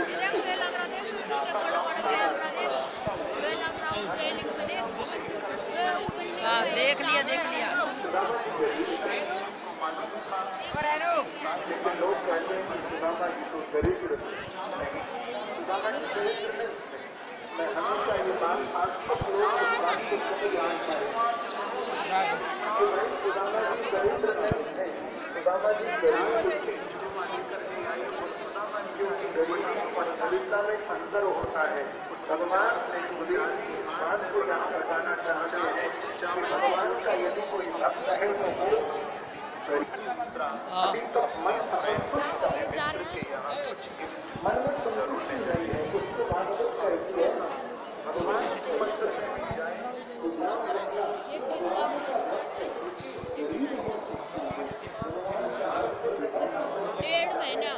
हूँ, देख लिया देख लिया। और हेलो। लोग कहते हैं। कि सुदामा जी तो दरिद्र सुदामा जी दरिद्र नहीं मैं हमेशा ये बात आज सब लोग समझ पाए सुदामा जी दरिद्र नहीं सुदामा जी गरीब दरिद्रता में अंतर होता है। भगवान ने सुधीर जी इस बात को यहाँ बताना चाहते हैं। कि भगवान का यदि कोई भक्त है तो वो अभी तो मन असंतुष्ट है। हैं। मन में संतुष्टि नहीं है। उसको भागवत कहती है भगवान के मंत्र से डेढ़ महीना।